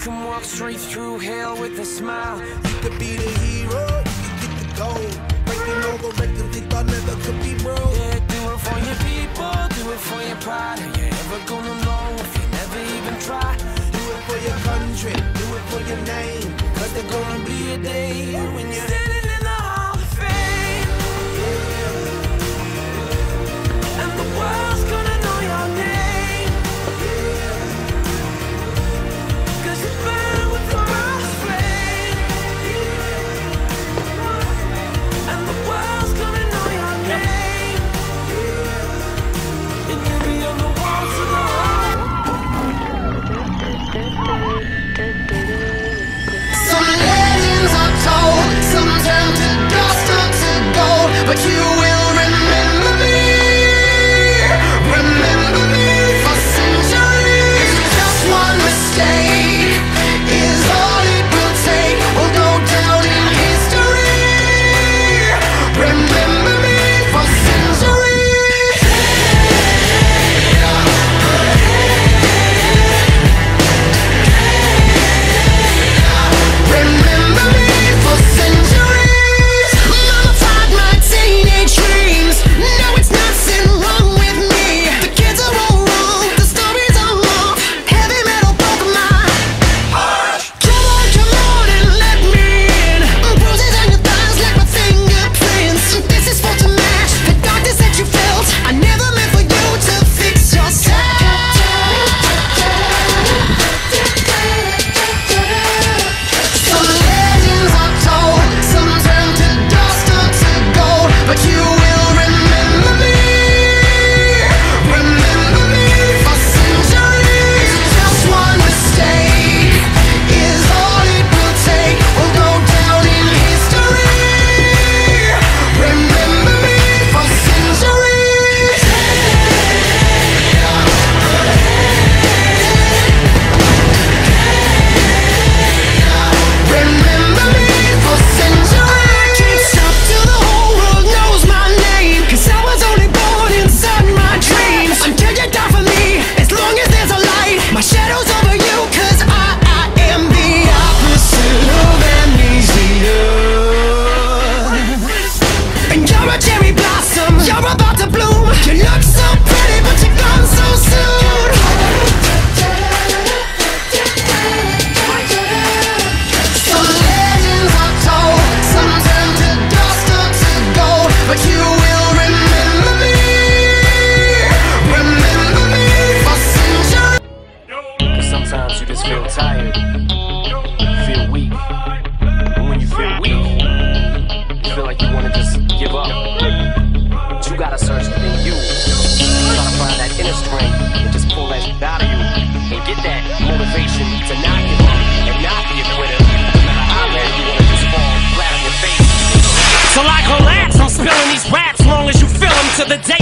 You can walk straight through hell with a smile. You could be the hero. just feel tired. Feel weak. And when you feel weak, you feel like you wanna just give up. But you gotta search within you. To find that inner strength and just pull that out of you. And get that motivation to not give up and not be a quitter. I collapse, I'm spilling these raps long as you feel them to the day.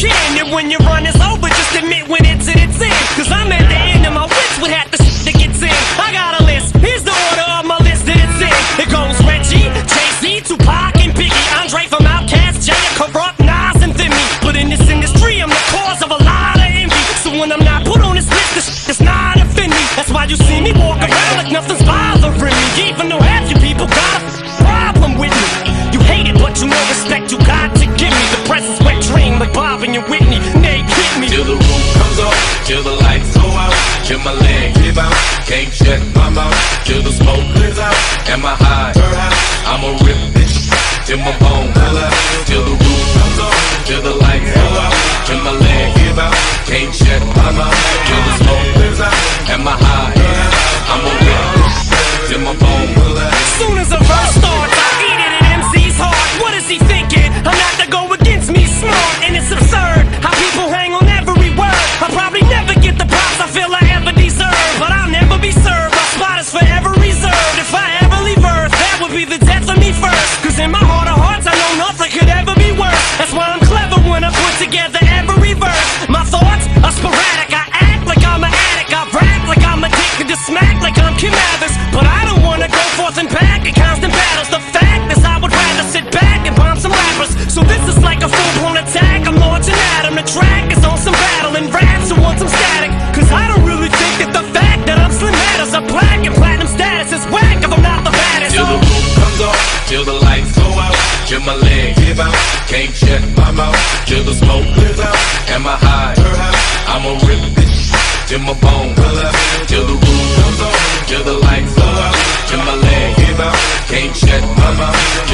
Can. And when your run is over, just admit when it's at its end. Cause I'm at and your Whitney. Nate, hit me. Till the roof comes off, till the lights go out, till my leg give out, can't shut my mouth, till the smoke clears out, and my high, I'ma rip this till my bones, nothing could ever be worse. That's why I'm clever when I put together every verse. My thoughts are sporadic. I act like I'm an addict. I rap like I'm addicted to smack like I'm Kim Mathers. But I don't wanna go forth and back in constant battles. The fact is, I would rather sit back and bomb some rappers. So this is like a full blown attack. I'm launching at 'em. The track is on some battle and raps who want some static. Cause I don't really think that the fact that I'm slim matters. A black and platinum status is whack if I'm not the baddest. Till the Oh. roof comes off, till the lights go till my leg give out, can't shut my mouth, till the smoke clears out, and my high, I'ma rip this till my bones, till the roof comes off, till the lights go out, till my leg give out, can't shut my mouth,